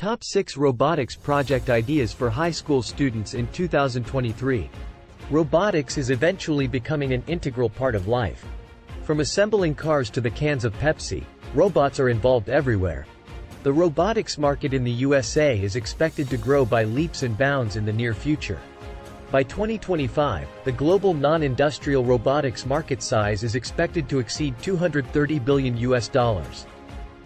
Top 6 Robotics Project Ideas for High School Students in 2023. Robotics is eventually becoming an integral part of life. From assembling cars to the cans of Pepsi, robots are involved everywhere. The robotics market in the USA is expected to grow by leaps and bounds in the near future. By 2025, the global non-industrial robotics market size is expected to exceed 230 billion US dollars.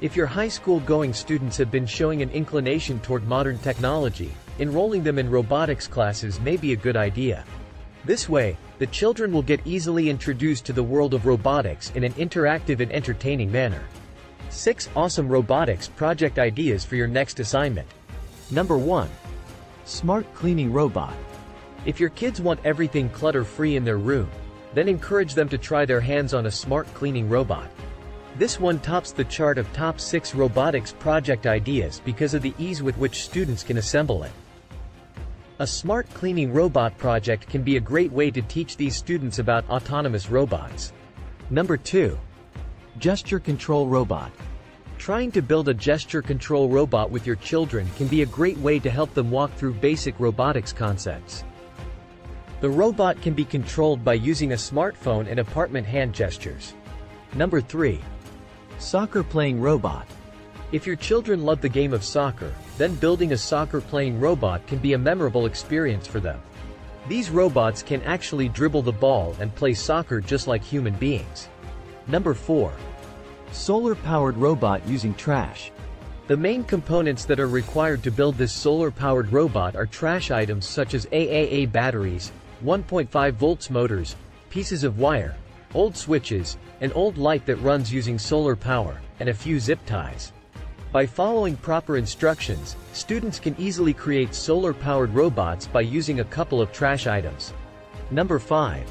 If your high school going students have been showing an inclination toward modern technology, enrolling them in robotics classes may be a good idea. This way, the children will get easily introduced to the world of robotics in an interactive and entertaining manner. 6 Awesome Robotics Project Ideas for your next assignment. Number 1. Smart Cleaning Robot. If your kids want everything clutter-free in their room, then encourage them to try their hands on a smart cleaning robot. This one tops the chart of top 6 robotics project ideas because of the ease with which students can assemble it. A smart cleaning robot project can be a great way to teach these students about autonomous robots. Number 2. Gesture Control Robot. Trying to build a gesture control robot with your children can be a great way to help them walk through basic robotics concepts. The robot can be controlled by using a smartphone and apartment hand gestures. Number 3. Soccer Playing Robot. If your children love the game of soccer, then building a soccer playing robot can be a memorable experience for them. These robots can actually dribble the ball and play soccer just like human beings. Number 4. Solar-powered robot using trash. The main components that are required to build this solar-powered robot are trash items such as AAA batteries, 1.5 volts motors, pieces of wire, old switches, an old light that runs using solar power, and a few zip ties. By following proper instructions, students can easily create solar-powered robots by using a couple of trash items. Number 5.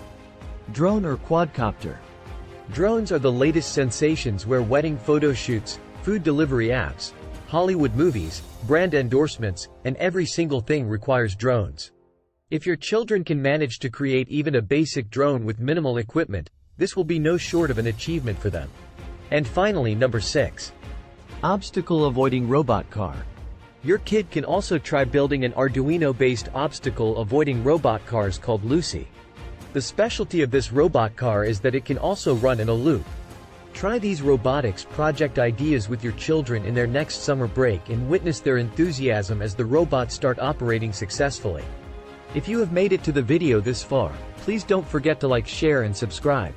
Drone or quadcopter. Drones are the latest sensations where wedding photo shoots, food delivery apps, Hollywood movies, brand endorsements, and every single thing requires drones. If your children can manage to create even a basic drone with minimal equipment, this will be no short of an achievement for them. And finally number 6. Obstacle Avoiding Robot Car. Your kid can also try building an Arduino-based obstacle-avoiding robot cars called Lucy. The specialty of this robot car is that it can also run in a loop. Try these robotics project ideas with your children in their next summer break and witness their enthusiasm as the robots start operating successfully. If you have made it to the video this far, please don't forget to like share and subscribe.